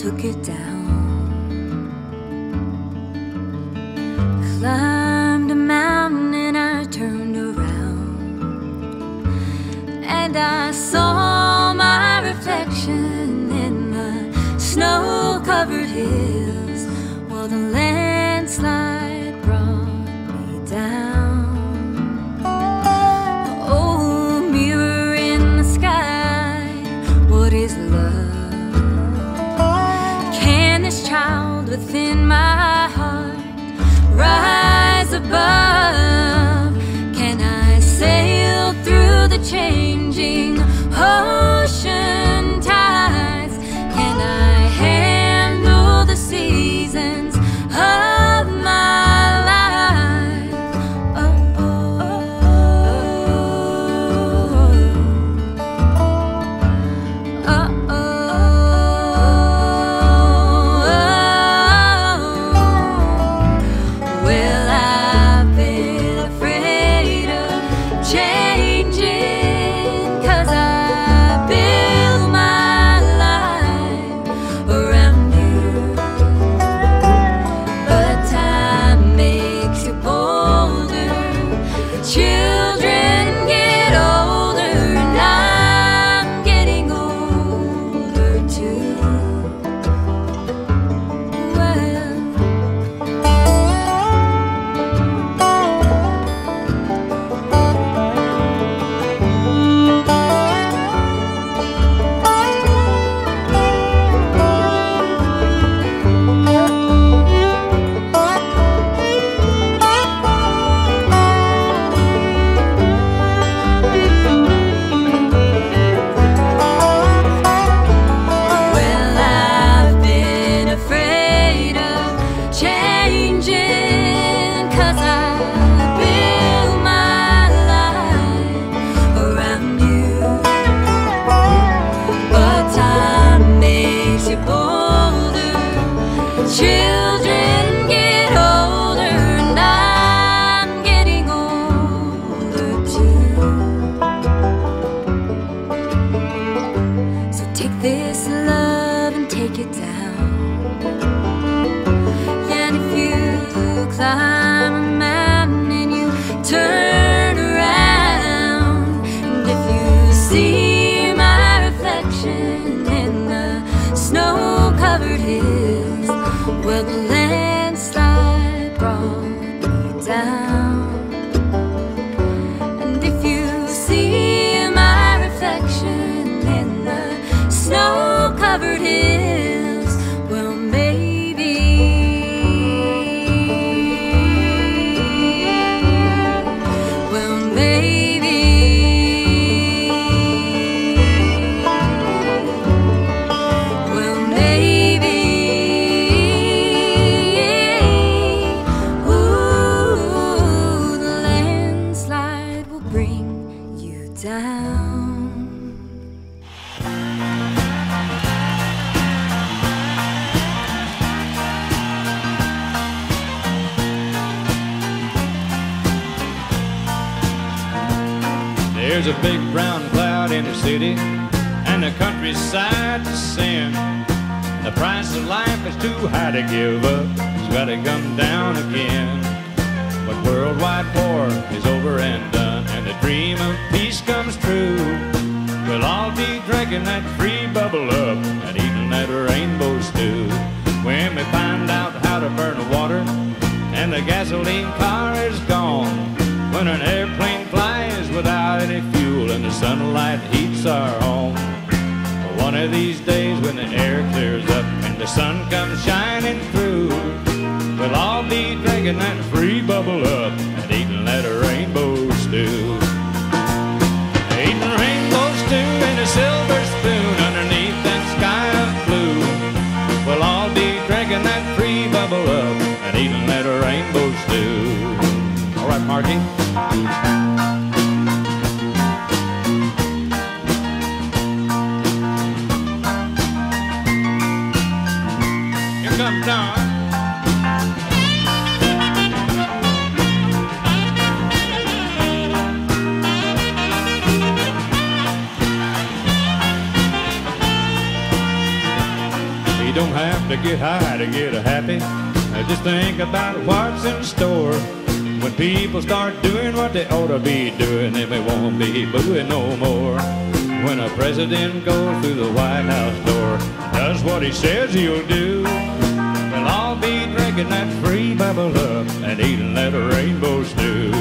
took it down. Within my heart rise above? Love and take it down. Down. There's a big brown cloud in the city, and the countryside to sin. The price of life is too high to give up. It's gotta come down again. But worldwide war is over and done, dream of peace comes true. We'll all be drinking that free bubble up and eating that rainbow stew. When we find out how to burn the water, and the gasoline car is gone. When an airplane flies without any fuel and the sunlight heats our home. One of these days when the air clears up and the sun comes shining through, we'll all be drinking that free bubble up and eating Even let that rainbow stew. All right, Marky. Here comes Don. You don't have to get high to get happy. Uh, Just think about what's in store. When people start doing what they ought to be doing, then we won't be booing no more. When a president goes through the White House door, does what he says he'll do. We'll all be drinking that free bubble up and eating that rainbow stew.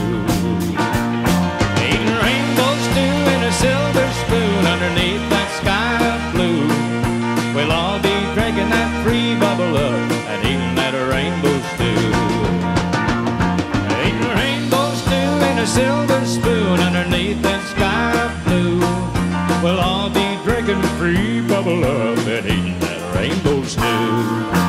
Bubble up and eating that rainbow stew.